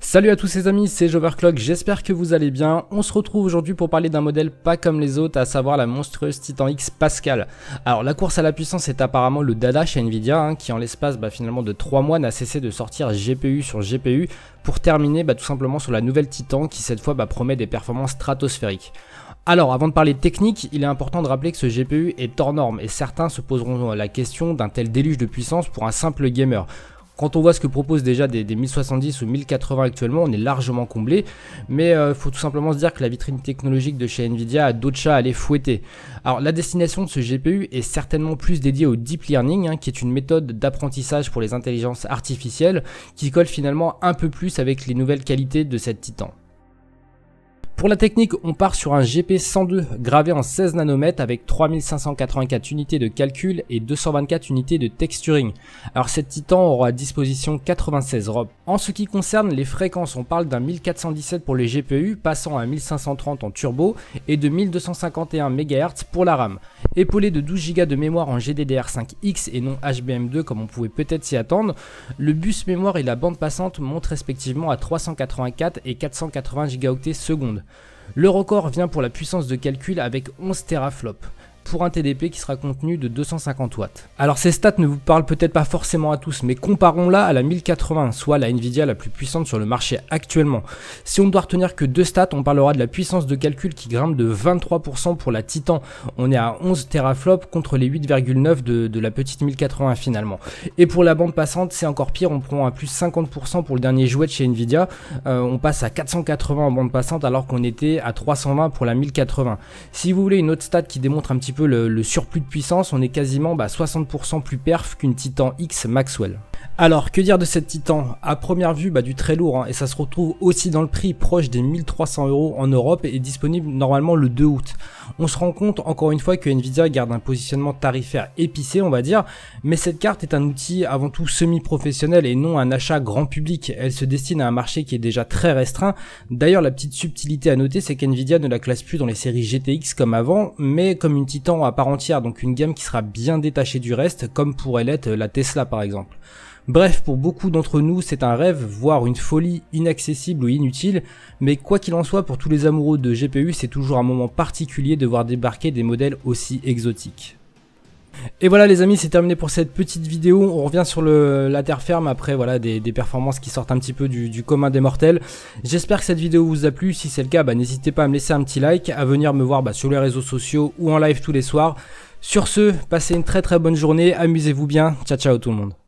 Salut à tous les amis, c'est Joverclock, j'espère que vous allez bien. On se retrouve aujourd'hui pour parler d'un modèle pas comme les autres, à savoir la monstrueuse Titan X Pascal. Alors la course à la puissance est apparemment le dada chez Nvidia, hein, qui en l'espace bah, finalement de 3 mois n'a cessé de sortir GPU sur GPU pour terminer bah, tout simplement sur la nouvelle Titan qui cette fois bah, promet des performances stratosphériques. Alors, avant de parler technique, il est important de rappeler que ce GPU est hors norme et certains se poseront la question d'un tel déluge de puissance pour un simple gamer. Quand on voit ce que proposent déjà des, 1070 ou 1080 actuellement, on est largement comblé. Mais il euh, faut tout simplement se dire que la vitrine technologique de chez Nvidia a d'autres chats à les fouetter. Alors la destination de ce GPU est certainement plus dédiée au deep learning, hein, qui est une méthode d'apprentissage pour les intelligences artificielles, qui colle finalement un peu plus avec les nouvelles qualités de cette Titan. Pour la technique, on part sur un GP102 gravé en 16 nanomètres avec 3584 unités de calcul et 224 unités de texturing. Alors cette Titan aura à disposition 96 robes. En ce qui concerne les fréquences, on parle d'un 1417 pour les GPU passant à 1530 en turbo et de 1251 MHz pour la RAM. Épaulé de 12 Go de mémoire en GDDR5X et non HBM2 comme on pouvait peut-être s'y attendre, le bus mémoire et la bande passante montent respectivement à 384 et 480 Go secondes. Le record vient pour la puissance de calcul avec 11 teraflops pour un TDP qui sera contenu de 250 watts. Alors ces stats ne vous parlent peut-être pas forcément à tous, mais comparons-la à la 1080, soit la Nvidia la plus puissante sur le marché actuellement. Si on ne doit retenir que deux stats, on parlera de la puissance de calcul qui grimpe de 23% pour la Titan. On est à 11 teraflops contre les 8,9 de, la petite 1080 finalement. Et pour la bande passante, c'est encore pire, on prend à plus 50% pour le dernier jouet de chez Nvidia. Euh, on passe à 480 en bande passante alors qu'on était à 320 pour la 1080. Si vous voulez une autre stat qui démontre un petit peu le, surplus de puissance, on est quasiment 60% bah, plus perf qu'une Titan X Maxwell. Alors, que dire de cette Titan? À première vue, bah, du très lourd, hein, et ça se retrouve aussi dans le prix proche des 1300 euros en Europe et disponible normalement le 2 août. On se rend compte encore une fois que Nvidia garde un positionnement tarifaire épicé, on va dire, mais cette carte est un outil avant tout semi-professionnel et non un achat grand public. Elle se destine à un marché qui est déjà très restreint. D'ailleurs, la petite subtilité à noter, c'est qu'Nvidia ne la classe plus dans les séries GTX comme avant, mais comme une Titan à part entière, donc une gamme qui sera bien détachée du reste, comme pourrait l'être la Tesla par exemple. Bref, pour beaucoup d'entre nous, c'est un rêve, voire une folie inaccessible ou inutile, mais quoi qu'il en soit, pour tous les amoureux de GPU, c'est toujours un moment particulier de voir débarquer des modèles aussi exotiques. Et voilà les amis, c'est terminé pour cette petite vidéo. On revient sur la terre ferme après voilà des, performances qui sortent un petit peu du, commun des mortels. J'espère que cette vidéo vous a plu. Si c'est le cas, bah, n'hésitez pas à me laisser un petit like, à venir me voir bah, sur les réseaux sociaux ou en live tous les soirs. Sur ce, passez une très très bonne journée, amusez-vous bien. Ciao ciao tout le monde.